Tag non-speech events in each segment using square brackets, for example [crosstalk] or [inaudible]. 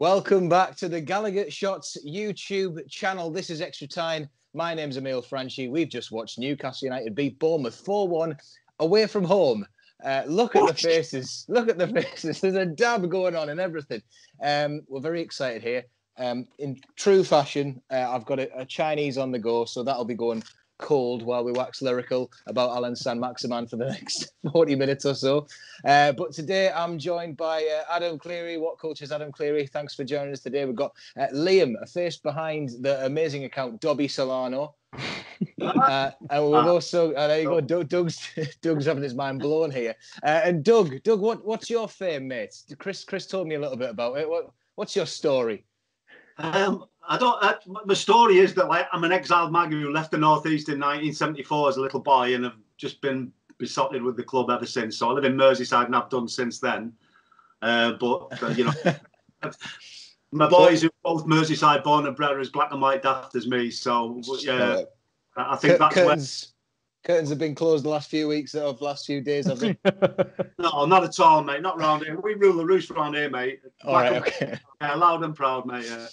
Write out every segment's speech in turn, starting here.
Welcome back to the Gallowgate Shots YouTube channel. This is ExtraTyne. My name's Emil Franchi. We've just watched Newcastle United beat Bournemouth 4 1 away from home. Uh, look at the faces. Look at the [laughs] faces. There's a dab going on and everything. Um, we're very excited here. Um, in true fashion, uh, I've got a, a, Chinese on the go, so that'll be going cold while we wax lyrical about Allan Saint-Maximin for the [laughs] next 40 minutes or so. Uh, but today I'm joined by uh, Adam Clery. What Culture's Adam Clery? Thanks for joining us today. We've got uh, Liam, a face behind the amazing account Dobby Solano. [laughs] uh, and we've ah. also uh, there you go. Doug, Doug's [laughs] Doug's having his mind blown here. Uh, and Doug, Doug, what what's your fame, mate? Chris Chris told me a little bit about it. What what's your story? Um, I don't. I, my story is that like I'm an exiled mag who left the northeast in 1974 as a little boy, and have just been besotted with the club ever since. So I live in Merseyside, and I've done since then. Uh, but uh, you know, [laughs] my boys who both Merseyside born and bred are as black and white daft as me. So yeah, I think that's curtains, where... curtains have been closed the last few weeks of last few days, have they? [laughs] no, not at all, mate. Not round here. We rule the roost around here, mate. All right, okay. Yeah, loud and proud, mate. Yeah.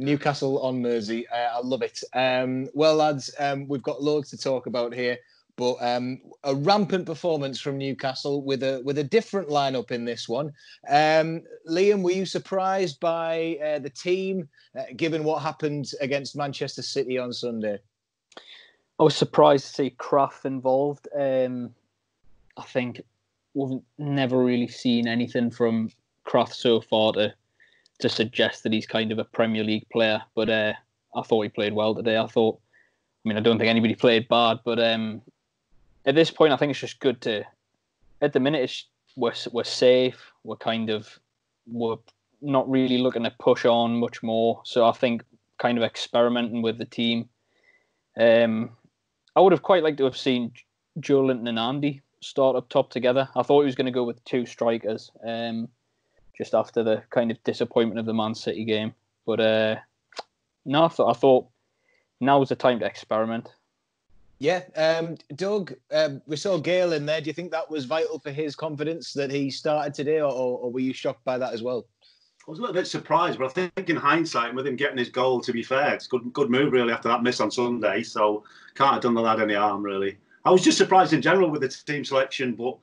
Newcastle on Mersey. Uh, I love it. Um, well, lads, um, we've got loads to talk about here, but um, a rampant performance from Newcastle with a with a different lineup in this one. Um, Liam, were you surprised by uh, the team, uh, given what happened against Manchester City on Sunday? I was surprised to see Krafth involved. Um, I think we've never really seen anything from Krafth so far to to suggest that he's kind of a Premier League player. But uh, I thought he played well today. I thought, I mean, I don't think anybody played bad, but um, at this point, I think it's just good to. At the minute, it's, we're we're safe. We're kind of we're not really looking to push on much more. So I think kind of experimenting with the team. Um, I would have quite liked to have seen Joelinton and Andy start up top together. I thought he was going to go with two strikers. Um, just after the kind of disappointment of the Man City game. But uh, no, I thought, I thought now was the time to experiment. Yeah, um, Doug, um, we saw Gayle in there. Do you think that was vital for his confidence that he started today, or, or, were you shocked by that as well? I was a little bit surprised, but I think in hindsight, with him getting his goal, to be fair, it's good good move really after that miss on Sunday. So can't have done the lad any harm really. I was just surprised in general with the team selection, but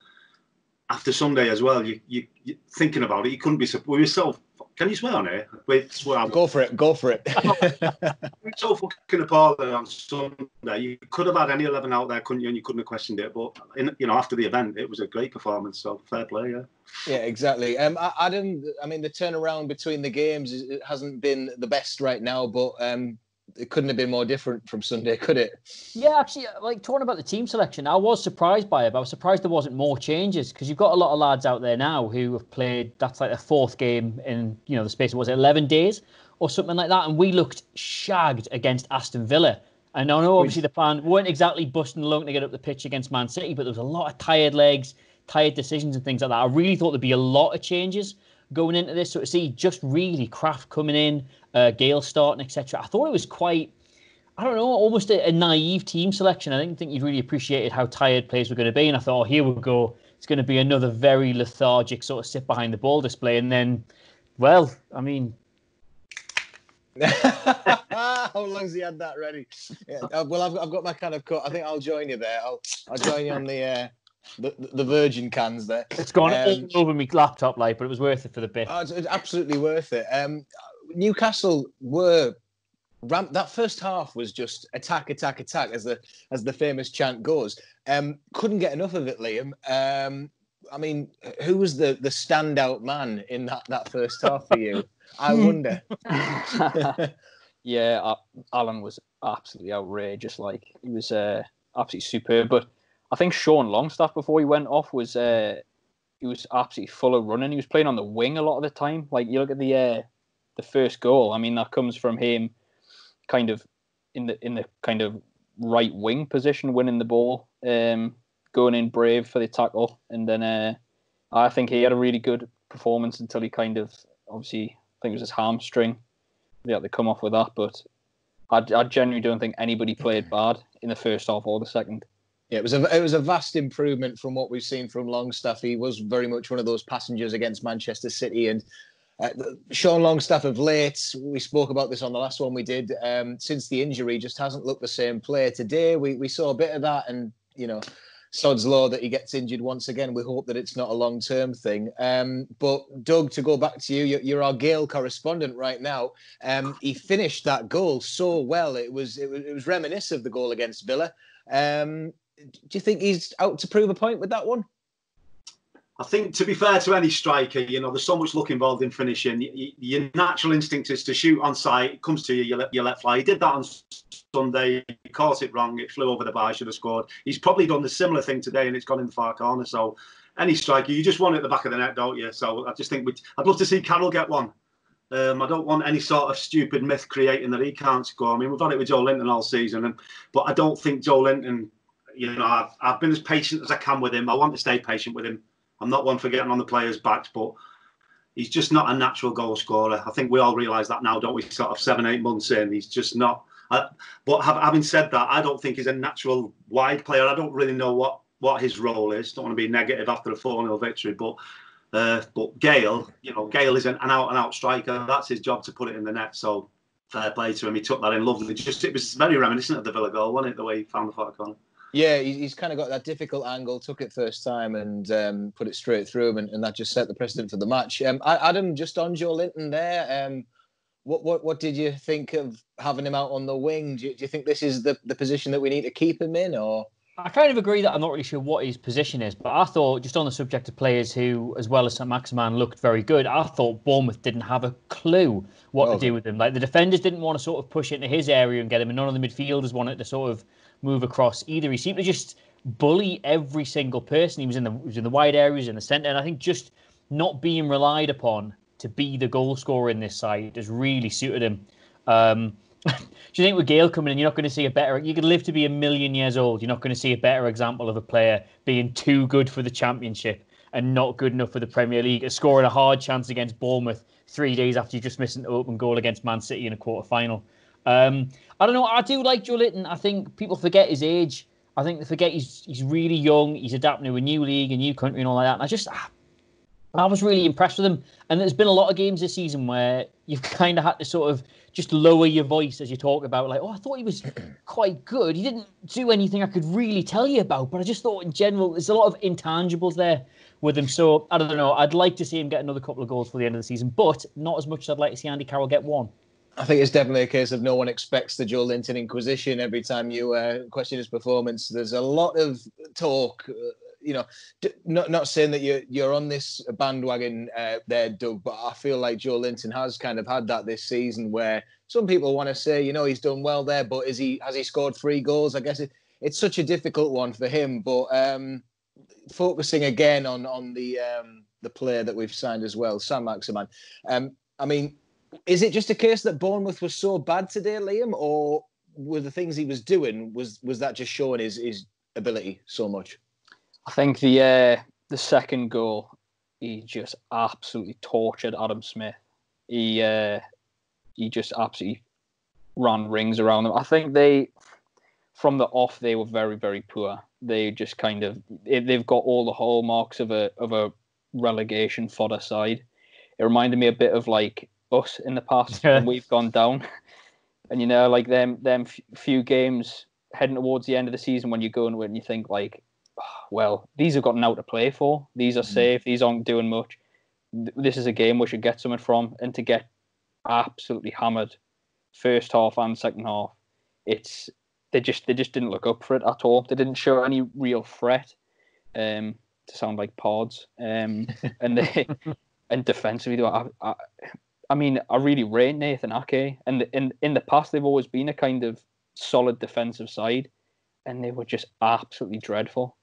after Sunday as well, you, you, you thinking about it, you couldn't be. We were so. Can you swear on it? Wait, swear. Go for it. Go for it. [laughs] we so fucking appalling on Sunday. You could have had any eleven out there, couldn't you? And you couldn't have questioned it. But in, you know, after the event, it was a great performance. So fair play, yeah. Yeah, exactly. Um, Adam, I mean, the turnaround between the games hasn't been the best right now, but um, it couldn't have been more different from Sunday, [laughs] could it? Yeah, actually, uh, like talking about the team selection, I was surprised by it. I was surprised there wasn't more changes because you've got a lot of lads out there now who have played. That's like the fourth game in you know the space of was it eleven days or something like that, and we looked shagged against Aston Villa. And I know obviously the plan weren't exactly busting the lung to get up the pitch against Man City, but there was a lot of tired legs, tired decisions, and things like that. I really thought there'd be a lot of changes going into this. So to see just really Krafth coming in, uh, Gayle starting, etc. I thought it was quite, I don't know, almost a, a, naive team selection. I didn't think you'd really appreciated how tired players were going to be. And I thought, oh, here we go. It's going to be another very lethargic sort of sit behind the ball display. And then, well, I mean, [laughs] How long's he had that ready? Yeah, uh, well, I've, I've got my kind of cut. I think I'll join you there. I'll I'll join you on the uh, the, the virgin cans there. It's gone um, all over my laptop, like, but it was worth it for the bit. Oh, it's, it's absolutely worth it. Um, Newcastle were ramp. That first half was just attack, attack, attack, as the as the famous chant goes. Um, couldn't get enough of it, Liam. Um, I mean, who was the the standout man in that that first half for you? I wonder. [laughs] [laughs] yeah, uh, Allan was absolutely outrageous. Like he was uh, absolutely superb, but I think Sean Longstaff before he went off was uh, he was absolutely full of running. He was playing on the wing a lot of the time. Like you look at the uh, the first goal. I mean that comes from him, kind of in the in the kind of right wing position, winning the ball, um, going in brave for the tackle, and then uh, I think he had a really good performance until he kind of obviously I think it was his hamstring. He had to come off with that, but I, I genuinely don't think anybody played bad in the first half or the second. Yeah, it was a it was a vast improvement from what we've seen from Longstaff. He was very much one of those passengers against Manchester City, and Uh, Sean Longstaff of late, we spoke about this on the last one we did. Um, since the injury, just hasn't looked the same player. Today, we, we saw a bit of that, and you know, sod's law that he gets injured once again. We hope that it's not a long term thing. Um, but Doug, to go back to you, you're, our Gayle correspondent right now. Um, he finished that goal so well. It was it was, it was reminiscent of the goal against Villa. Um, do you think he's out to prove a point with that one? I think, to be fair to any striker, you know, there's so much luck involved in finishing. Your natural instinct is to shoot on sight. It comes to you, you let, you let fly. He did that on Sunday. He caught it wrong. It flew over the bar. Should have scored. He's probably done the similar thing today, and it's gone in the far corner. So, any striker, you just want it at the back of the net, don't you? So, I just think I'd love to see Carroll get one. Um, I don't want any sort of stupid myth creating that he can't score. I mean, we've had it with Joelinton all season, and but I don't think Joelinton. You know, I've, I've been as patient as I can with him. I want to stay patient with him. I'm not one for getting on the players' backs, but he's just not a natural goal scorer. I think we all realise that now, don't we? Sort of seven, eight months in, he's just not. Uh, but having said that, I don't think he's a natural wide player. I don't really know what what his role is. Don't want to be negative after a 4 0 victory, but uh, but Gayle, you know, Gayle is an, an out and out striker. That's his job to put it in the net. So fair play to him. He took that in lovely. Just it was very reminiscent of the Villa goal, wasn't it? The way he found the far corner. Yeah, he's kind of got that difficult angle, took it first time and um, put it straight through him, and, and, that just set the precedent for the match. Um, Adam, just on Joelinton there, um, what, what what did you think of having him out on the wing? Do you, do you, think this is the, the position that we need to keep him in, or? I kind of agree that I'm not really sure what his position is, but I thought just on the subject of players who, as well as St Maximin, looked very good. I thought Bournemouth didn't have a clue what to do with him. Like the defenders didn't want to sort of push into his area and get him, and none of the midfielders wanted to sort of move across either. He seemed to just bully every single person. He was in the he was in the wide areas, in the centre, and I think just not being relied upon to be the goal scorer in this side has really suited him. Um, [laughs] do you think with Gayle coming in, you're not going to see a better? You could live to be a million years old. You're not going to see a better example of a player being too good for the championship and not good enough for the Premier League, scoring a hard chance against Bournemouth three days after you just missed an open goal against Man City in a quarter final. Um, I don't know. I do like Joe Joelinton. I think people forget his age. I think they forget he's he's really young. He's adapting to a new league, a new country, and all like that. And I just I was really impressed with him. And there's been a lot of games this season where you've [laughs] kind of had to sort of just lower your voice as you talk about, like, oh, I thought he was [clears throat] quite good. He didn't do anything I could really tell you about, but I just thought in general, there's a lot of intangibles there with him. So I don't know. I'd like to see him get another couple of goals for the end of the season, but not as much as I'd like to see Andy Carroll get one. I think it's definitely a case of no one expects the Joelinton Inquisition every time you uh, question his performance. There's a lot of talk, uh, you know, d- not not saying that you're you're on this bandwagon uh, there, Doug, but I feel like Joelinton has kind of had that this season where some people want to say, you know, he's done well there, but is he has he scored three goals? I guess it, it's such a difficult one for him. But um, focusing again on on the um, the player that we've signed as well, Saint Maximin. Um, I mean is it just a case that Bournemouth was so bad today, Liam, or were the things he was doing was was that just showing his his ability so much? I think the uh, the second goal, he just absolutely tortured Adam Smith. He uh, he just absolutely ran rings around them. I think they, from the off, they were very very poor. They just kind of they've got all the hallmarks of a of a relegation fodder side. It reminded me a bit of like us in the past [laughs] when we've gone down. And you know, like them them few games heading towards the end of the season when you go and you think like, oh, well, these have got now to play for. These are mm. safe. These aren't doing much. This is a game we should get something from, and to get absolutely hammered, first half and second half, it's they just they just didn't look up for it at all. They didn't show any real threat. Um, to sound like pods. Um, and they [laughs] and defensively, I, I, I mean, I really rate Nathan Ake, and in in the past they've always been a kind of solid defensive side, and they were just absolutely dreadful.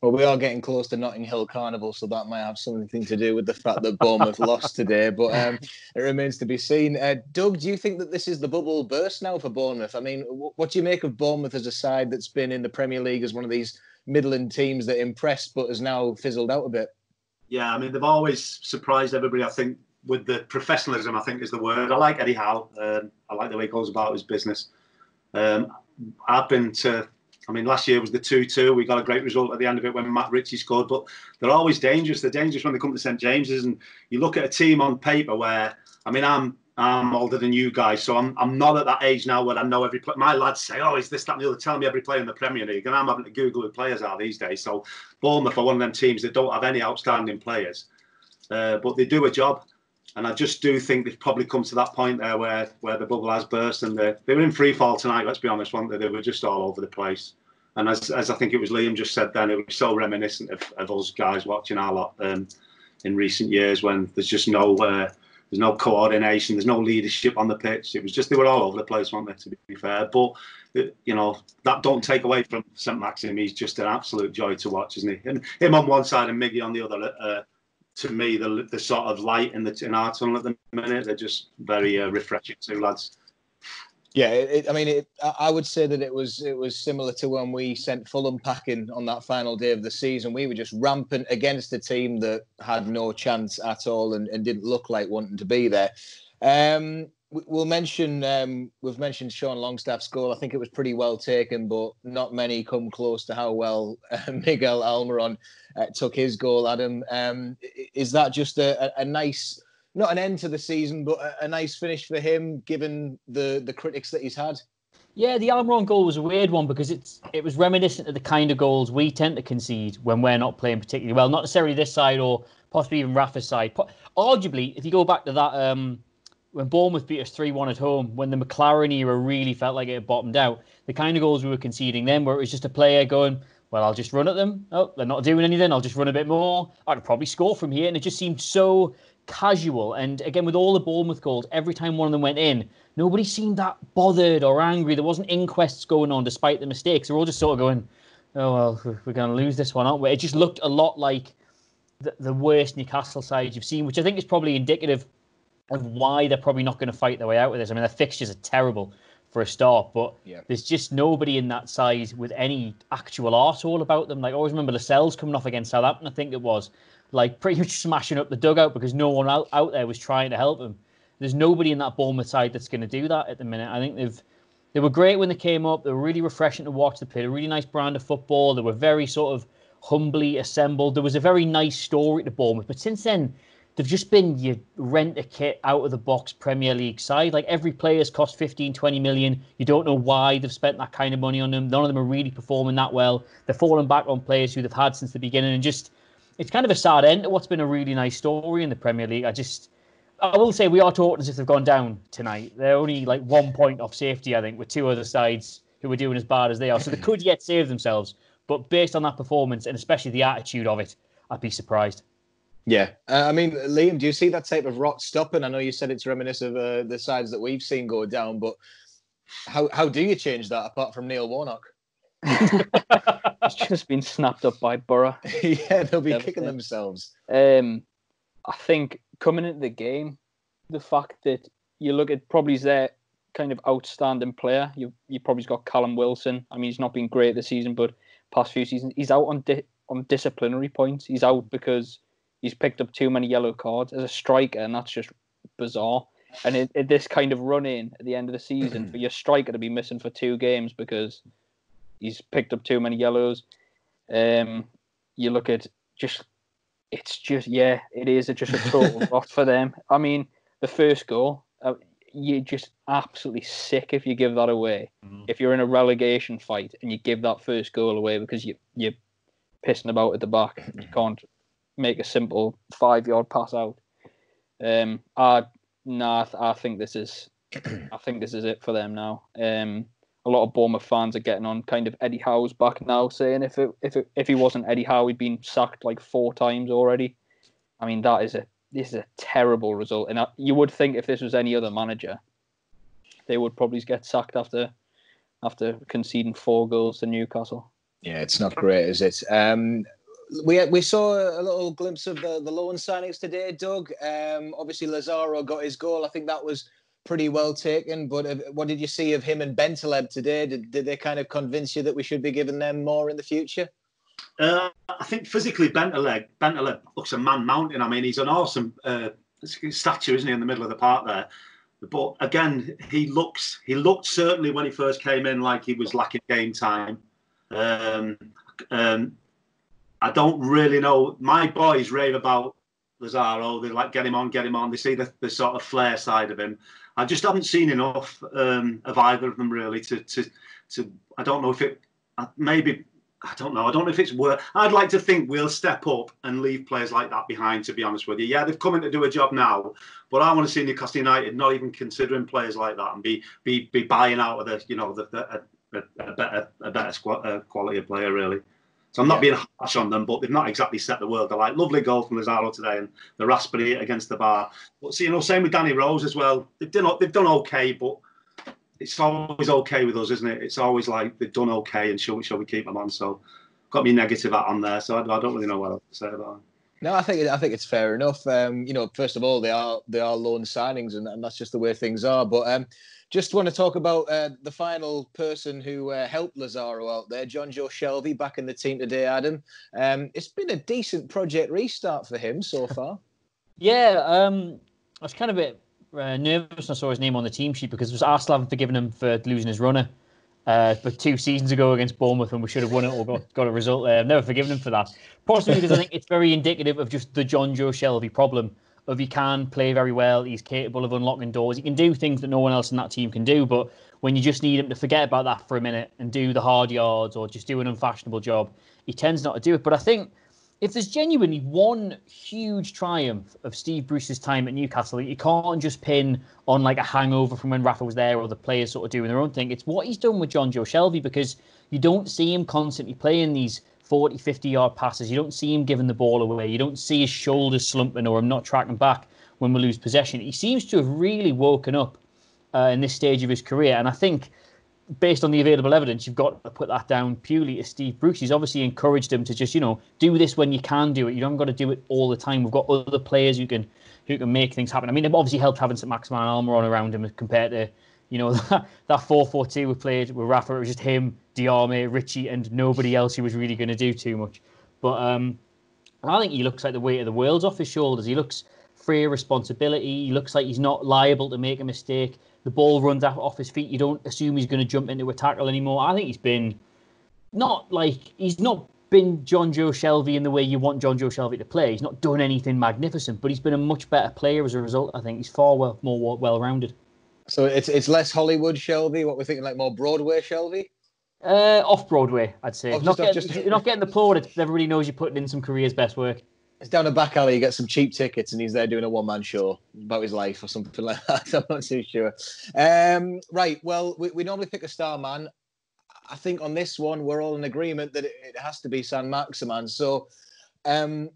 Well, we are getting close to Notting Hill Carnival, so that might have something to do with the fact that Bournemouth lost today. But um, it remains to be seen. Uh, Doug, do you think that this is the bubble burst now for Bournemouth? I mean, what do you make of Bournemouth as a side that's been in the Premier League as one of these Midland teams that impressed but has now fizzled out a bit? Yeah, I mean, they've always surprised everybody. I think with the professionalism, I think is the word. I like Eddie Howe. Um, I like the way he goes about his business. Um, I've been to I mean, last year was the 2 2. We got a great result at the end of it when Matt Ritchie scored, but they're always dangerous. They're dangerous when they come to St James's. And you look at a team on paper where, I mean, I'm I'm older than you guys, so I'm I'm not at that age now where I know every play. My lads say, "Oh, is this that and the other?" Telling me every player in the Premier League, and I'm having to Google who players are these days. So Bournemouth are one of them teams that don't have any outstanding players, uh, but they do a job. And I just do think they've probably come to that point there where where the bubble has burst, and they they were in free fall tonight. Let's be honest, weren't they? They were just all over the place. And as, as I think it was Liam just said then, it was so reminiscent of, of us guys watching our lot um, in recent years when there's just no uh, there's no coordination. There's no leadership on the pitch. It was just they were all over the place, weren't they? To be fair, but you know that don't take away from St Maxim. He's just an absolute joy to watch, isn't he? And him on one side and Miggy on the other. Uh, to me, the the sort of light in the in our tunnel at the minute, they're just very uh, refreshing two lads. Yeah, it, I mean, it, I would say that it was it was similar to when we sent Fulham packing on that final day of the season. We were just rampant against a team that had no chance at all and, and didn't look like wanting to be there. Um, we'll mention um, we've mentioned Sean Longstaff's goal. I think it was pretty well taken, but not many come close to how well uh, [laughs] Miguel Almiron uh, took his goal. Adam, um, is that just a, a, nice? not an end to the season, but a, a, nice finish for him, given the the critics that he's had. Yeah, the Almiron goal was a weird one because it's it was reminiscent of the kind of goals we tend to concede when we're not playing particularly well. Not necessarily this side or possibly even Rafa's side. Arguably, if you go back to that um, when Bournemouth beat us three one at home, when the McClaren era really felt like it had bottomed out, the kind of goals we were conceding then, where it was just a player going, well, I'll just run at them. Oh, they're not doing anything. I'll just run a bit more. I would probably score from here. And it just seemed so casual. And again, with all the Bournemouth goals, every time one of them went in, nobody seemed that bothered or angry. There wasn't inquests going on despite the mistakes. They were all just sort of going, oh, well, we're going to lose this one, aren't we? It just looked a lot like the, the worst Newcastle side you've seen, which I think is probably indicative of why they're probably not going to fight their way out with this. I mean, their fixtures are terrible for a start, but yeah. there's just nobody in that side with any actual art all about them. Like I always remember Lascelles coming off against Southampton, I think it was, like [laughs] pretty much smashing up the dugout because no one out, out there was trying to help him. There's nobody in that Bournemouth side that's going to do that at the minute. I think they've they were great when they came up. They were really refreshing to watch. They played a really nice brand of football. They were very sort of humbly assembled. There was a very nice story to Bournemouth, but since then they've just been you rent a kit out of the box Premier League side. Like every player's cost 15, 20 million. You don't know why they've spent that kind of money on them. None of them are really performing that well. They're falling back on players who they've had since the beginning and just it's kind of a sad end to what's been a really nice story in the Premier League. I just, I will say we are talking as if they've gone down tonight. They're only like one point off safety, I think, with two other sides who are doing as bad as they are. So they could yet save themselves. But based on that performance and especially the attitude of it, I'd be surprised. Yeah, uh, I mean, Liam, do you see that type of rot stopping? I know you said it's reminiscent of uh, the sides that we've seen go down, but how how do you change that apart from Neil Warnock? [laughs] it's just been snapped up by Boro. [laughs] yeah, they'll be kicking themselves. Um, I think coming into the game, the fact that you look at probably their kind of outstanding player. You you probably got Callum Wilson. I mean, he's not been great this season, but past few seasons he's out on di- on disciplinary points. He's out because he's picked up too many yellow cards as a striker, and that's just bizarre. And it, it, this kind of run in at the end of the season [clears throat] for your striker to be missing for two games because he's picked up too many yellows. Um, you look at just, it's just yeah, it is just a total [laughs] rot for them. I mean, the first goal, uh, you're just absolutely sick if you give that away. Mm-hmm. If you're in a relegation fight and you give that first goal away because you you're pissing about at the back, you [clears throat] can't make a simple five yard pass out. Um, I nah, I think this is, [clears throat] I think this is it for them now. Um, a lot of Bournemouth fans are getting on kind of Eddie Howe's back now, saying if it, if it, if he wasn't Eddie Howe, he'd been sacked like four times already. I mean, that is a this is a terrible result, and you would think if this was any other manager, they would probably get sacked after after conceding four goals to Newcastle. Yeah, it's not great, is it? Um, we we saw a little glimpse of the, the loan signings today, Doug. Um, obviously, Lazaro got his goal. I think that was pretty well taken. But what did you see of him and Bentaleb today? Did, did they kind of convince you that we should be giving them more in the future? Uh, I think physically Bentaleb, Bentaleb looks a man mountain. I mean, he's an awesome uh, statue, isn't he, in the middle of the park there? But again, he looks he looked certainly when he first came in like he was lacking game time. Um, um, I don't really know. My boys rave about Lazaro. They like get him on, get him on. They see the, the sort of flair side of him. I just haven't seen enough um, of either of them really to to to. I don't know if it maybe I don't know. I don't know if it's worth. I'd like to think we'll step up and leave players like that behind. To be honest with you, yeah, they've come in to do a job now, but I want to see Newcastle United not even considering players like that and be be be buying out of the you know the, the a, a, better a better squad, uh, quality of player really. So I'm not yeah. being harsh on them, but they've not exactly set the world. They're like lovely goal from Lazaro today, and the raspberry against the bar. But see, you know, same with Danny Rose as well. They've done they've done okay, but it's always okay with us, isn't it? It's always like they've done okay, and shall we, shall we keep them on? So, got me negative at on there. So I, I don't really know what else to say about it. No, I think I think it's fair enough. Um, you know, first of all, they are they are loan signings, and, and that's just the way things are. But um, just want to talk about uh, the final person who uh, helped Lazaro out there, Jonjo Shelvey, back in the team today. Adam, um, it's been a decent project restart for him so [laughs] far. yeah, um, I was kind of a bit uh, nervous when I saw his name on the team sheet because it was Arsenal haven't forgiven him for losing his runner. Uh, but two seasons ago against Bournemouth when we should have won it or got, got a result there. I've never forgiven him for that. Possibly because I think it's very indicative of just the Jonjo Shelvey problem of he can play very well, he's capable of unlocking doors, he can do things that no one else in that team can do, but when you just need him to forget about that for a minute and do the hard yards or just do an unfashionable job, he tends not to do it. But I think if there's genuinely one huge triumph of Steve Bruce's time at Newcastle, you can't just pin on like a hangover from when Rafa was there or the players sort of doing their own thing. It's what he's done with Jonjo Shelvey because you don't see him constantly playing these 40, 50 yard passes. You don't see him giving the ball away. You don't see his shoulders slumping or him not tracking back when we lose possession. He seems to have really woken up uh, in this stage of his career. And I think based on the available evidence, you've got to put that down purely to Steve Bruce. He's obviously encouraged him to just, you know, do this when you can do it. You don't got to do it all the time. We've got other players who can who can make things happen. I mean, it obviously helped having St. Maximin Almiron around him compared to, you know, [laughs] that, that 4-4-2 we played with Rafa. It was just him, Diame, Ritchie, and nobody else he was really going to do too much. But um, I think he looks like the weight of the world's off his shoulders. He looks free of responsibility. He looks like he's not liable to make a mistake the ball runs off his feet. You don't assume he's going to jump into a tackle anymore. I think he's been not like he's not been Jonjo Shelvey in the way you want Jonjo Shelvey to play. He's not done anything magnificent, but he's been a much better player as a result. I think he's far well, more well rounded. So it's it's less Hollywood Shelvey. What we're thinking, like more Broadway Shelvey. Uh, off Broadway, I'd say. Oh, not, getting, just... you're not getting the plaudits. Everybody knows you're putting in some career's best work. It's down a back alley. You get some cheap tickets, and he's there doing a one man show about his life or something [laughs] like that. I'm not too sure. Um, right. Well, we, we normally pick a star man. I think on this one, we're all in agreement that it, it has to be Saint-Maximin. So, um,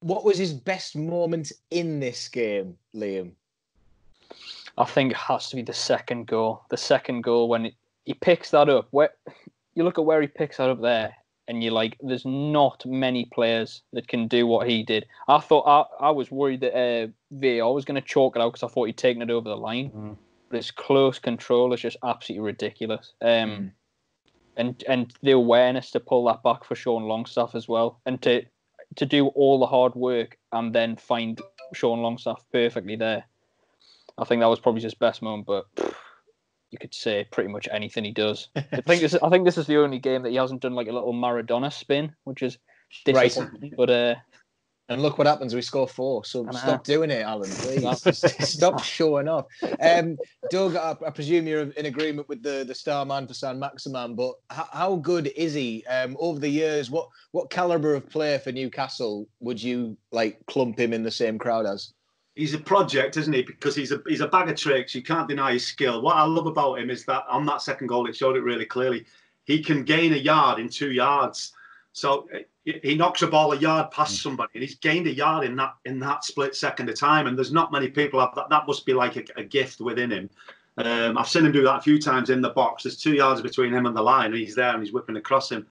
what was his best moment in this game, Liam? I think it has to be the second goal. The second goal when he picks that up. Where [laughs] you look at where he picks that up there, and you're like, there's not many players that can do what he did. I thought I, I was worried that uh, VAR was going to chalk it out because I thought he'd taken it over the line. Mm. But his close control is just absolutely ridiculous. Um, mm. and and the awareness to pull that back for Sean Longstaff as well, and to to do all the hard work and then find Sean Longstaff perfectly there. I think that was probably his best moment, but. Pff, you could say pretty much anything he does. I think this. I think this is the only game that he hasn't done like a little Maradona spin, which is disappointing. Right. But uh, and look what happens. We score four. So stop doing it, Alan. Please [laughs] stop showing off. Um, Doug, I, I, presume you're in agreement with the the star man for Saint-Maximin. But how, how good is he um, over the years? What what caliber of player for Newcastle would you like clump him in the same crowd as? He's a project, isn't he? Because he's a he's a bag of tricks. You can't deny his skill. What I love about him is that on that second goal, it showed it really clearly. He can gain a yard in two yards. So he knocks a ball a yard past mm. somebody, and he's gained a yard in that in that split second of time. And there's not many people have that. That must be like a, a gift within him. Um, I've seen him do that a few times in the box. There's two yards between him and the line, and he's there and he's whipping across him.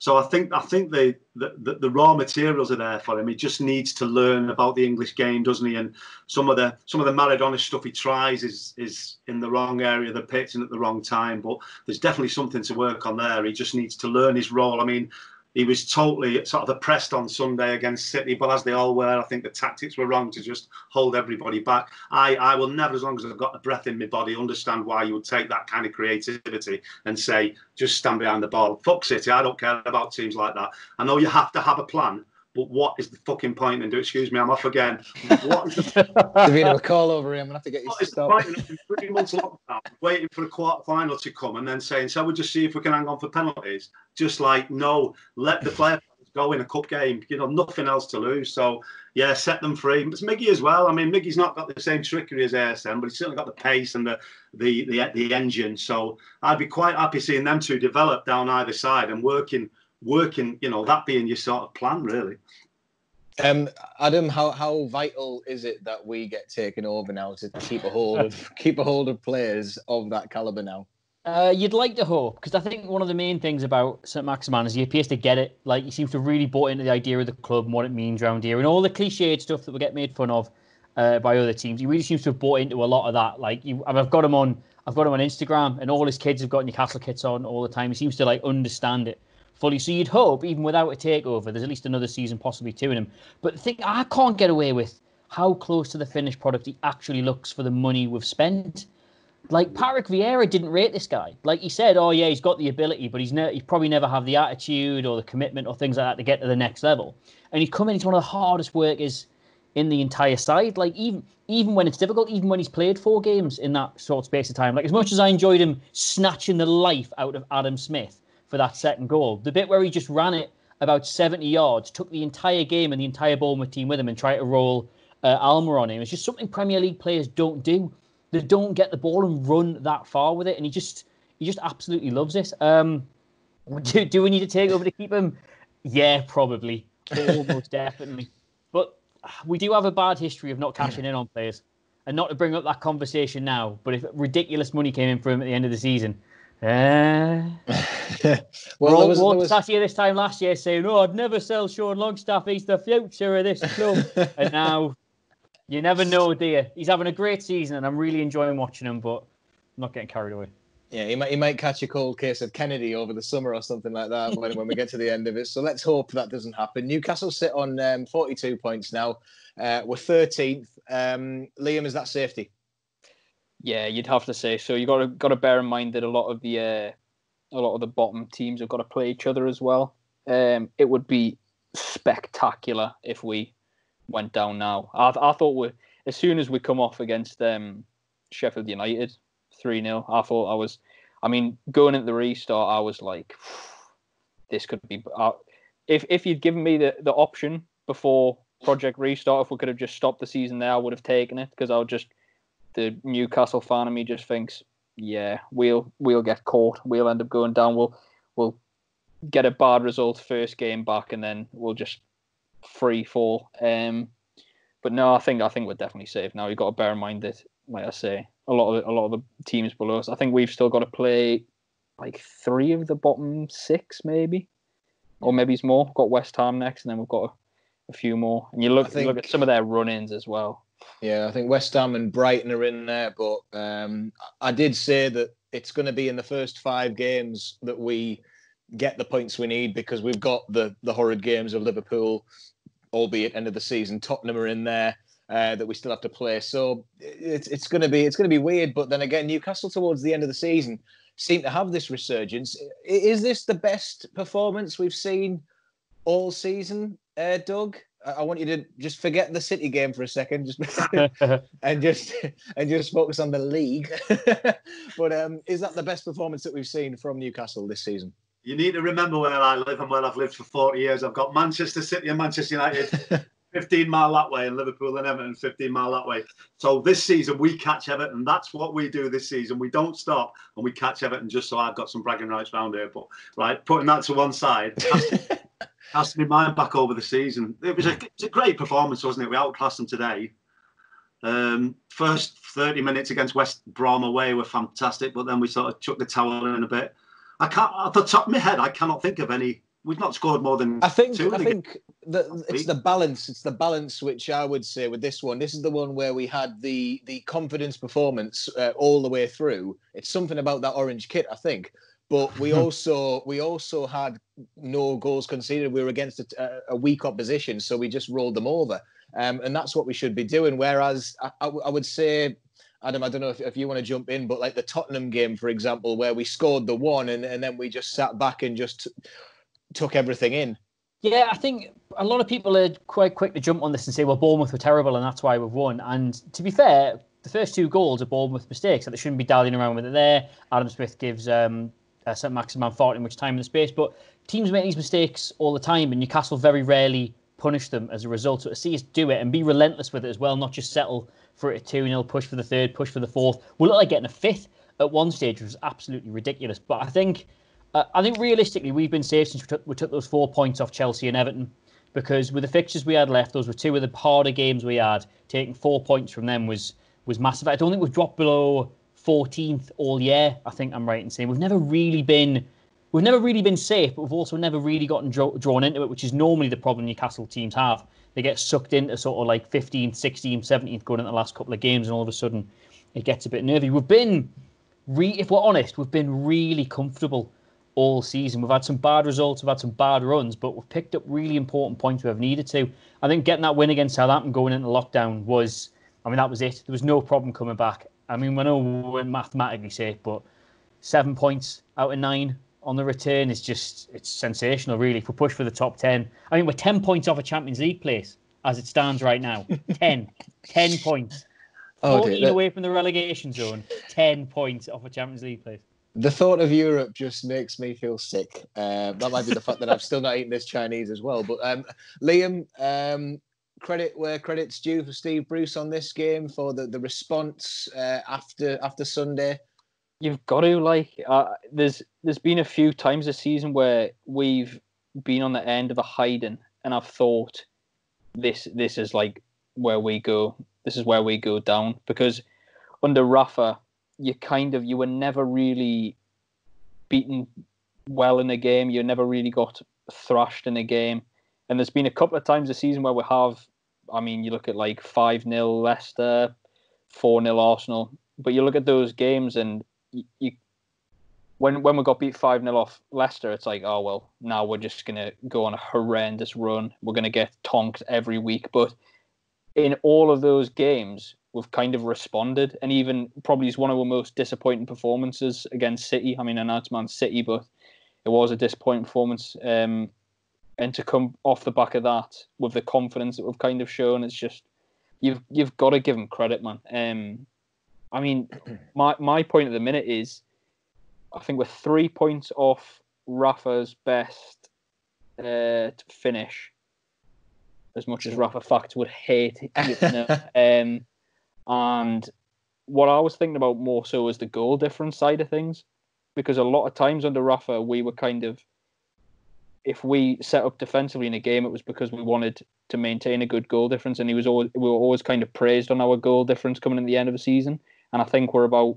So I think I think the, the, the raw materials are there for him. He just needs to learn about the English game, doesn't he? And some of the some of the Maradona stuff he tries is is in the wrong area of the pitch and at the wrong time. But there's definitely something to work on there. He just needs to learn his role. I mean, he was totally sort of oppressed on Sunday against City, but as they all were, I think the tactics were wrong to just hold everybody back. I, I will never, as long as I've got a breath in my body, understand why you would take that kind of creativity and say, just stand behind the ball. Fuck City, I don't care about teams like that. I know you have to have a plan, but what is the fucking point? And do excuse me, I'm off again. What is [laughs] the, [laughs] Davina, a call over here. I'm gonna have to get you what to is the stop. point in three months lockdown, waiting for the quarter final to come, and then saying, "So we'll just see if we can hang on for penalties." Just like no, let the player go in a cup game. You know, nothing else to lose. So yeah, set them free. It's Miggy as well. I mean, Miggy's not got the same trickery as ASM, but he's certainly got the pace and the the the, the engine. So I'd be quite happy seeing them two develop down either side and working working. You know, that being your sort of plan, really. Um, Adam, how, how vital is it that we get taken over now to keep a hold of [laughs] keep a hold of players of that caliber now? Uh, you'd like to hope, because I think one of the main things about St. Maximin is he appears to get it. Like, he seems to really bought into the idea of the club and what it means around here, and all the cliched stuff that we get made fun of uh, by other teams. He really seems to have bought into a lot of that. Like, you, I mean, I've got him on, I've got him on Instagram, and all his kids have got Newcastle kits on all the time. He seems to like understand it fully. So you'd hope, even without a takeover, there's at least another season, possibly two in him. But the thing I can't get away with how close to the finished product he actually looks for the money we've spent. Like Patrick Vieira didn't rate this guy. Like he said, oh yeah, he's got the ability, but he's ne- he probably never have the attitude or the commitment or things like that to get to the next level. And he's come in, he's one of the hardest workers in the entire side. Like even even when it's difficult, even when he's played four games in that short space of time. Like as much as I enjoyed him snatching the life out of Adam Smith for that second goal, the bit where he just ran it about 70 yards, took the entire game and the entire Bournemouth team with him and tried to roll uh, Alma on him. It's just something Premier League players don't do. They don't get the ball and run that far with it, and he just he just absolutely loves it. Um, [laughs] do, do we need to take over to keep him? Yeah, probably, almost [laughs] definitely. But we do have a bad history of not cashing in on players, and not to bring up that conversation now. But if ridiculous money came in for him at the end of the season, uh, well, [laughs] well, there was, there Ron was, sat here this time last year saying, "Oh, I'd never sell Sean Longstaff. He's the future of this club." [laughs] and now, you never know, dear. He's having a great season, and I'm really enjoying watching him. But I'm not getting carried away. yeah, he might he might catch a cold case of Kennedy over the summer or something like that when, when we get to the end of it. So let's hope that doesn't happen. Newcastle sit on um, 42 points now. Uh, we're 13th. Um, Liam, is that safety? Yeah, you'd have to say so. You got to got to bear in mind that a lot of the uh, a lot of the bottom teams have got to play each other as well. Um, it would be spectacular if we went down now. I, I thought we as soon as we come off against um, Sheffield United three 0 I thought I was. I mean, going into the restart, I was like, [sighs] this could be. Uh, if if you'd given me the, the option before Project Restart, if we could have just stopped the season there, I would have taken it because I would just the Newcastle fan of me just thinks, yeah, we'll we'll get caught. We'll end up going down. We'll we'll get a bad result first game back, and then we'll just free fall. Um, but no, I think I think we're definitely safe now. You've got to bear in mind that, like I say, a lot of the, a lot of the teams below us. I think we've still got to play like three of the bottom six, maybe, or maybe it's more. We've got West Ham next, and then we've got a, a few more. And you look think- look at some of their run-ins as well. Yeah, I think West Ham and Brighton are in there, but um, I did say that it's going to be in the first five games that we get the points we need because we've got the the horrid games of Liverpool, albeit end of the season. Tottenham are in there uh, that we still have to play, so it's it's going to be it's going to be weird. But then again, Newcastle towards the end of the season seem to have this resurgence. Is this the best performance we've seen all season, uh, Doug? I I want you to just forget the City game for a second, just [laughs] [laughs] and just and just focus on the league. [laughs] but um, is that the best performance that we've seen from Newcastle this season? You need to remember where I live and where I've lived for 40 years. I've got Manchester City and Manchester United 15 mile that way, and Liverpool and Everton 15 mile that way. So this season we catch Everton. That's what we do this season. We don't stop and we catch Everton just so I've got some bragging rights around here. But right, putting that to one side. Has to, be mine back over the season. It was a, it's a great performance, wasn't it? We outclassed them today. Um, first 30 minutes against West Brom away were fantastic, but then we sort of chucked the towel in a bit. I can't, at the top of my head, I cannot think of any. We've not scored more than I think. I think the, it's the balance. It's the balance which I would say with this one. This is the one where we had the the confidence performance uh, all the way through. It's something about that orange kit, I think. But we also we also had no goals conceded. We were against a, a weak opposition, so we just rolled them over, um, and that's what we should be doing. Whereas I, I, I would say. Adam, I don't know if, if you want to jump in, but like the Tottenham game, for example, where we scored the one and, and then we just sat back and just took everything in. Yeah, I think a lot of people are quite quick to jump on this and say, well, Bournemouth were terrible and that's why we've won. And to be fair, the first two goals are Bournemouth mistakes. So they shouldn't be dallying around with it there. Adam Smith gives um, uh, St. Maximin far too much time and space. But teams make these mistakes all the time, and Newcastle very rarely punish them as a result. So to see us do it and be relentless with it as well, not just settle for a 2 0, push for the third, push for the fourth. We look like getting a fifth at one stage, which was absolutely ridiculous. But I think. Uh, I think realistically, we've been safe since we took, we took those four points off Chelsea and Everton because with the fixtures we had left, those were two of the harder games we had. Taking four points from them was was massive. I don't think we've dropped below 14th all year. I think I'm right in saying we've never really been we've never really been safe, but we've also never really gotten draw, drawn into it, which is normally the problem Newcastle teams have. They get sucked into sort of like 15th, 16th, 17th going into the last couple of games, and all of a sudden it gets a bit nervy. We've been, re- if we're honest, we've been really comfortable all season. We've had some bad results, we've had some bad runs, but we've picked up really important points we have needed to. I think getting that win against Southampton going into lockdown was, I mean, that was it. There was no problem coming back. I mean, we know we're mathematically safe, but seven points out of nine on the return is just it's sensational, really. If we push for the top ten, I mean, we're ten points off a Champions League place as it stands right now. 10. [laughs] 10 points. Oh, 14 dear. That- away from the relegation zone. Ten points off a Champions League place. The thought of Europe just makes me feel sick. Uh, that might be the fact that I've still not eaten this Chinese as well. But um, Liam, um, credit where credit's due for Steve Bruce on this game for the, the response uh, after after Sunday. You've got to like. Uh, there's there's been a few times this season where we've been on the end of a hiding, and I've thought this this is like where we go. This is where we go down because under Rafa, you kind of you were never really beaten well in a game. You never really got thrashed in a game. And there's been a couple of times this season where we have. I mean, you look at like five 0 Leicester, four 0 Arsenal, but you look at those games and you, you when when we got beat five 0 off Leicester, it's like, oh well, now we're just gonna go on a horrendous run. We're gonna get tonked every week. But in all of those games, we've kind of responded, and even probably is one of our most disappointing performances against City. I mean, I know it's Man City, but it was a disappointing performance. Um, and to come off the back of that with the confidence that we've kind of shown, it's just you've you've got to give them credit, man. Um, I mean, [clears throat] my my point at the minute is, I think we're three points off Rafa's best uh, to finish. As much as Rafa Facts would hate it, you [laughs] know. um, and what I was thinking about more so was the goal difference side of things, because a lot of times under Rafa we were kind of, if we set up defensively in a game, it was because we wanted to maintain a good goal difference, and he was always we were always kind of praised on our goal difference coming in the end of the season, and I think we're about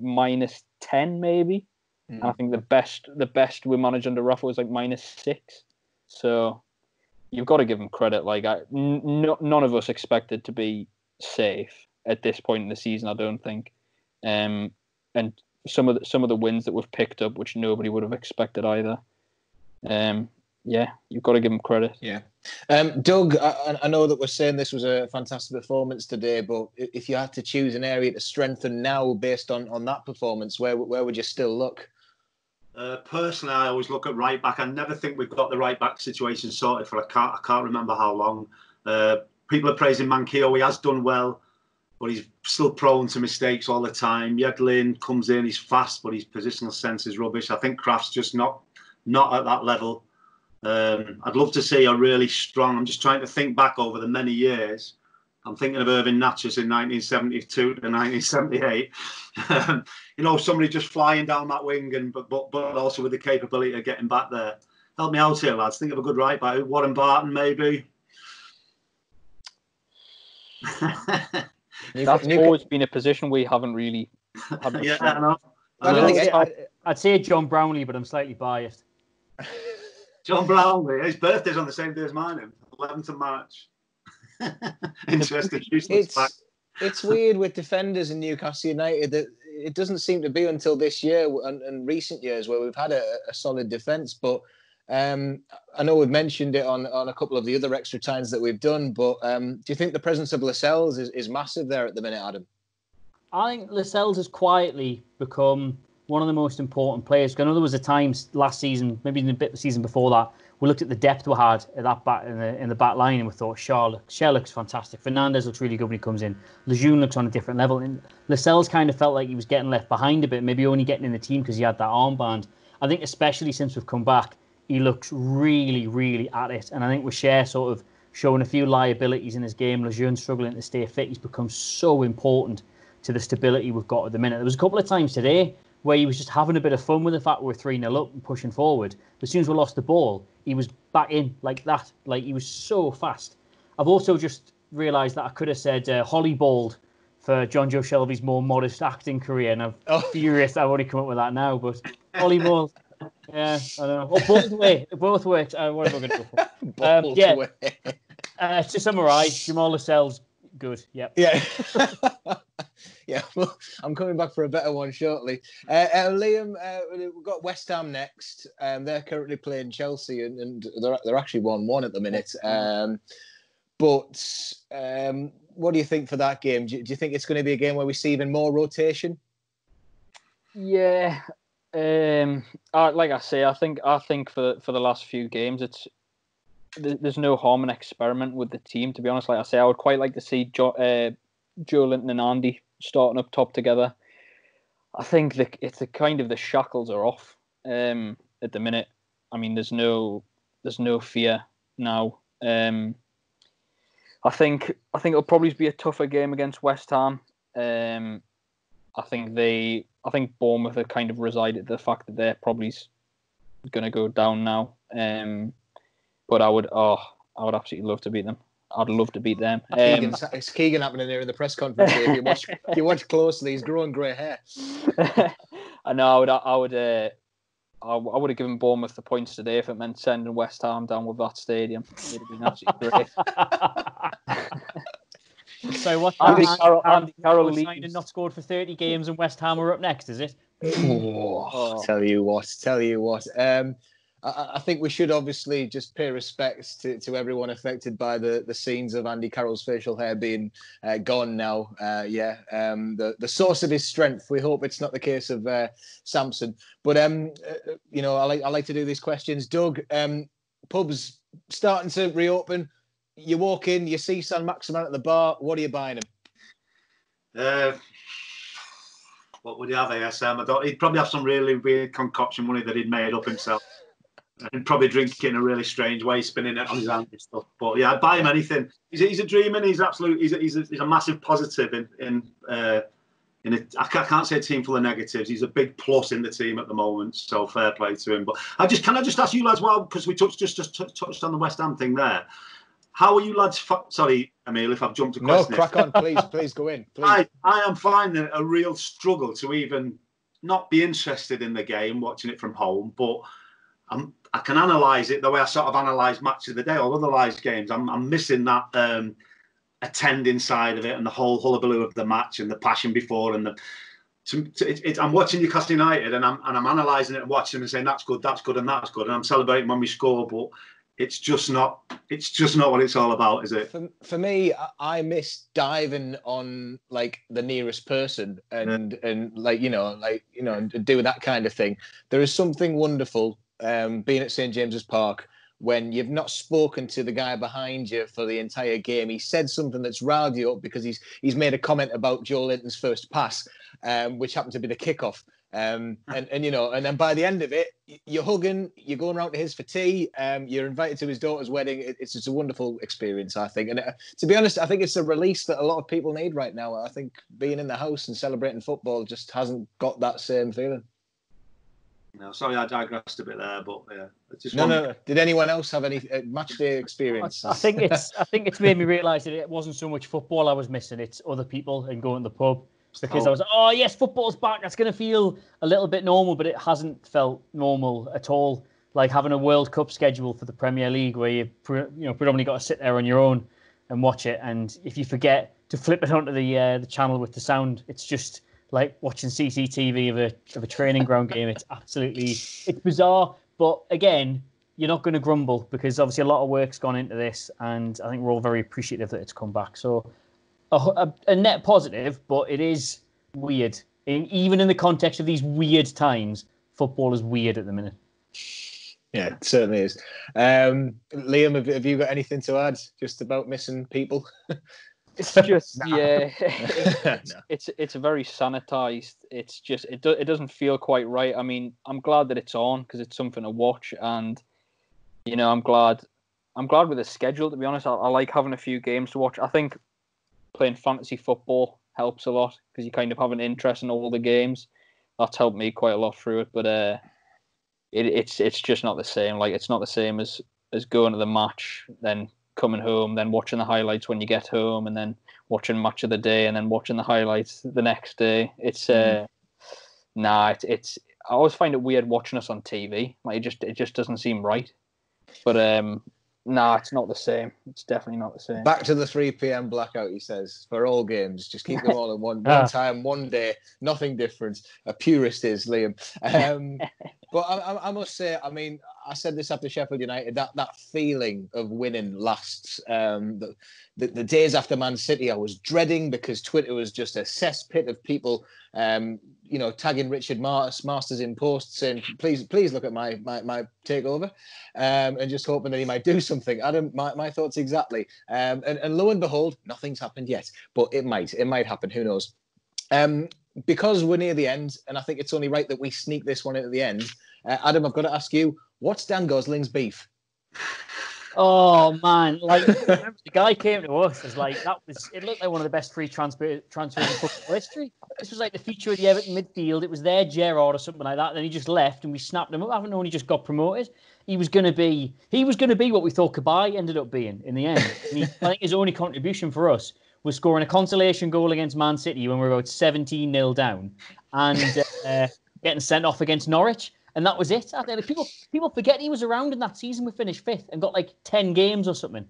minus ten maybe, and I think the best the best we managed under Rafa was like minus six, so you've got to give him credit. Like I, n- none of us expected to be safe at this point in the season. I don't think, um, and some of the, some of the wins that we've picked up, which nobody would have expected either. Um, yeah, you've got to give him credit. Yeah. Um, Doug, I, I know that we're saying this was a fantastic performance today, but if you had to choose an area to strengthen now based on, on that performance, where where would you still look? Uh, personally, I always look at right back. I never think we've got the right back situation sorted for. I can't. I can't remember how long. Uh, people are praising Manquillo. He has done well, but he's still prone to mistakes all the time. Yedlin comes in. He's fast, but his positional sense is rubbish. I think Krafth's just not not at that level. Um, I'd love to see a really strong. I'm just trying to think back over the many years. I'm thinking of Irving Nattrass in 1972 to 1978. Um, you know, somebody just flying down that wing, and but but but also with the capability of getting back there. Help me out here, lads. Think of a good right back. Warren Barton, maybe. [laughs] That's New- always been a position we haven't really. Haven't [laughs] yeah, I know. I don't think know. I- I'd say John Brownlie, but I'm slightly biased. John Brownlie. His birthday's on the same day as mine. him, 11th of March. [laughs] Interesting. Useless fact. it's it's weird with defenders in Newcastle United that it doesn't seem to be until this year and, and recent years where we've had a, a solid defence. But um, I know we've mentioned it on, on a couple of the other extra times that we've done. But um, do you think the presence of Lascelles is, is massive there at the minute, Adam? I think Lascelles has quietly become one of the most important players. I know there was a time last season, maybe in a bit the season before that, we looked at the depth we had at that back in the in the back line and we thought Schär, Schär looks fantastic. Fernandez looks really good when he comes in. Lejeune looks on a different level. And Lascelles kind of felt like he was getting left behind a bit, maybe only getting in the team because he had that armband. I think especially since we've come back, he looks really, really at it. And I think with Schär sort of showing a few liabilities in his game, Lejeune struggling to stay fit, he's become so important to the stability we've got at the minute. There was a couple of times today where he was just having a bit of fun with the fact we're 3 0 up and pushing forward. But as soon as we lost the ball, he was back in like that. Like he was so fast. I've also just realised that I could have said uh, Holly Bald for Joe Shelvey's more modest acting career, and I'm oh. furious I've already come up with that now. But Holly Bald, yeah, I don't know. Well, both way, both works. Uh, what am I going to go for? [laughs] Um, yeah. Uh, to summarise, Jamal Lascelles, good. Yep. Yeah. [laughs] [laughs] yeah, well, I'm coming back for a better one shortly. Uh, uh, Liam, uh, we've got West Ham next. Um, they're currently playing Chelsea, and, and they're they're actually one one at the minute. Um, but um, what do you think for that game? Do you, do you, think it's going to be a game where we see even more rotation? Yeah, um, I, like I say, I think I think for for the last few games, it's there's no harm in experiment with the team. To be honest, like I say, I would quite like to see jo- uh, Joelinton and Andy starting up top together. I think the it's the kind of the shackles are off um, at the minute. I mean, there's no there's no fear now. Um, I think I think it'll probably be a tougher game against West Ham. Um, I think they I think Bournemouth have kind of resided the fact that they're probably going to go down now. Um, but I would oh I would absolutely love to beat them. I'd love to beat them. Um, it's Keegan happening there in the press conference. if you watch, if you watch closely, he's growing grey hair. [laughs] I know. I would. I would. Uh, I, I would have given Bournemouth the points today if it meant sending West Ham down with that stadium. It'd have been absolutely [laughs] great. [laughs] so what? Andy, Andy Carroll, Andy Carroll signed and not scored for thirty games, and West Ham are up next. Is it? Oh, oh. Tell you what. Tell you what. Um, I, think we should obviously just pay respects to, to everyone affected by the, the scenes of Andy Carroll's facial hair being uh, gone now. Uh, yeah, um, the the source of his strength. We hope it's not the case of uh, Samson. But um, uh, you know, I like I like to do these questions. Doug, um, pubs starting to reopen. You walk in, you see Saint-Maximin at the bar. What are you buying him? Uh, what would he have ASM? I don't. He'd probably have some really weird concoction money that he'd made up himself and probably drink it in a really strange way, spinning it on his hand and stuff. But yeah, I'd buy him anything. He's a, he's a dreamer. He's absolute. He's a, he's a, he's a massive positive in in uh, in a, I can't say a team full of negatives. He's a big plus in the team at the moment. So fair play to him. But I just can I just ask you lads, well, because we touched just just touched on the West Ham thing there. How are you lads? sorry, Emil, if I've jumped a question. No, crack on, please, please go in. [laughs] Please. I I am finding a real struggle to even not be interested in the game, watching it from home, but I'm I can analyse it the way I sort of analyse match of the day or other live games. I'm, I'm missing that um, attending side of it and the whole hullabaloo of the match and the passion before and the. To, to, it, it, I'm watching Newcastle United and I'm and I'm analysing it and watching them and saying that's good, that's good, and that's good, and I'm celebrating when we score, but it's just not it's just not what it's all about is it for, for me i miss diving on like the nearest person and yeah. and like you know like you know do that kind of thing there is something wonderful um, being at St James's Park when you've not spoken to the guy behind you for the entire game. He said something that's riled you up because he's he's made a comment about Joelinton's first pass, um, which happened to be the kickoff. Um, and, and you know, and then by the end of it, you're hugging, you're going around to his for tea, um, you're invited to his daughter's wedding. It, it's just a wonderful experience, I think. And uh, to be honest, I think it's a release that a lot of people need right now. I think being in the house and celebrating football just hasn't got that same feeling. No, sorry, I digressed a bit there, but yeah. Just no, no. Did anyone else have any uh, match day experience? I think it's. I think it's made me realise that it wasn't so much football I was missing; it's other people and going to the pub. Because oh. I was, oh yes, football's back. That's going to feel a little bit normal, but it hasn't felt normal at all. Like having a World Cup schedule for the Premier League, where you, you know, predominantly got to sit there on your own and watch it. And if you forget to flip it onto the uh, the channel with the sound, it's just like watching CCTV of a of a training ground game. It's absolutely it's bizarre, but again, you're not going to grumble because obviously a lot of work's gone into this, and I think we're all very appreciative that it's come back. So a, a, a net positive, but it is weird. In, even in the context of these weird times, football is weird at the minute. Yeah, it certainly is. Um, Liam, have, have you got anything to add just about missing people? [laughs] It's just [laughs] yeah, [laughs] it's, [laughs] No. it's it's very sanitized. It's just it do, it doesn't feel quite right. I mean, I'm glad that it's on because it's something to watch, and you know, I'm glad I'm glad with the schedule. To be honest, I, I like having a few games to watch. I think playing fantasy football helps a lot because you kind of have an interest in all the games. That's helped me quite a lot through it, but uh, it, it's it's just not the same. Like it's not the same as as going to the match, then coming home, then watching the highlights when you get home, and then watching match of the day, and then watching the highlights the next day. It's uh, nah, it's it's. I always find it weird watching us on TV. Like it just it just doesn't seem right. But um, nah, it's not the same. It's definitely not the same. Back to the 3 p.m. blackout, he says, for all games. Just keep them all in one, [laughs] Ah. one time, one day, nothing different. A purist is, Liam. Um, [laughs] but I, I, I must say, I mean, I said this after Sheffield United, that, that feeling of winning lasts. Um, the, the, the days after Man City, I was dreading because Twitter was just a cesspit of people, um, you know, tagging Richard Masters, Masters in posts saying, please, please look at my, my, my takeover um, and just hoping that he might do something. Adam, my, my thoughts exactly. Um, and, and lo and behold, nothing's happened yet, but it might. It might happen. Who knows? Um, because we're near the end, and I think it's only right that we sneak this one in at the end. Uh, Adam, I've got to ask you, what's Dan Gosling's beef? Oh man, like [laughs] the guy came to us as like that was it looked like one of the best free transfer transfers in football history. This was like the future of the Everton midfield. It was their Gerrard or something like that. Then he just left and we snapped him up. I haven't known he just got promoted. He was gonna be he was gonna be what we thought Cabaye ended up being in the end. He, I think his only contribution for us was scoring a consolation goal against Man City when we were about 17 0 down and [laughs] uh, getting sent off against Norwich. And that was it. I think people people forget he was around in that season. We finished fifth and got like ten games or something.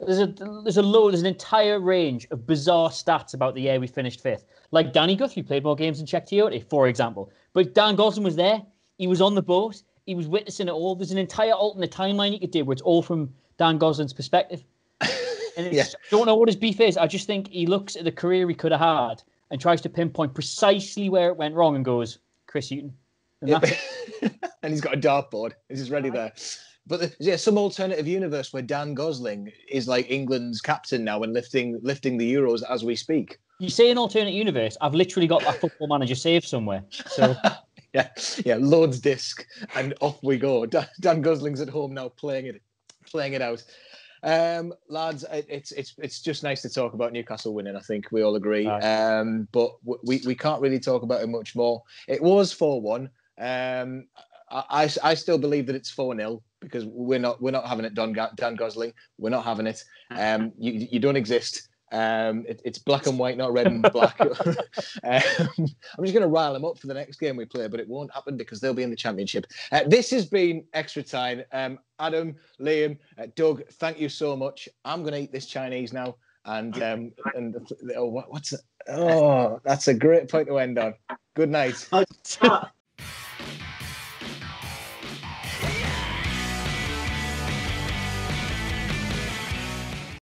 There's a there's a load. There's an entire range of bizarre stats about the year we finished fifth. Like Danny Guthrie played more games than Cheick Tiote, for example. But Dan Gosling was there. He was on the boat. He was witnessing it all. There's an entire alternate timeline you could do where it's all from Dan Gosling's perspective. And it's, Yeah. I don't know what his beef is. I just think he looks at the career he could have had and tries to pinpoint precisely where it went wrong and goes, Chris Hughton. And it. [laughs] and he's got a dartboard. He's just ready there. But there's yeah, some alternative universe where Dan Gosling is like England's captain now and lifting lifting the Euros as we speak. You say an alternate universe. I've literally got that football manager saved somewhere. So [laughs] Yeah, yeah, Lord's disc, and off we go. Dan, Dan Gosling's at home now, playing it, playing it out. Um, lads, it- it's it's it's just nice to talk about Newcastle winning. I think we all agree. Aye. Um, but w- we we can't really talk about it much more. It was four one. Um, I, I I still believe that it's four 0 because we're not we're not having it. Dan Ga- Dan Gosling, we're not having it. [laughs] Um, you you don't exist. Um, it, it's black and white, not red and black. [laughs] [laughs] um, I'm just going to rile them up for the next game we play, but it won't happen because they'll be in the championship. Uh, this has been ExtraTyne. Um, Adam, Liam, uh, Doug, thank you so much. I'm going to eat this Chinese now, and um, and oh, what, what's it? Oh, that's a great point to end on. Good night. [laughs]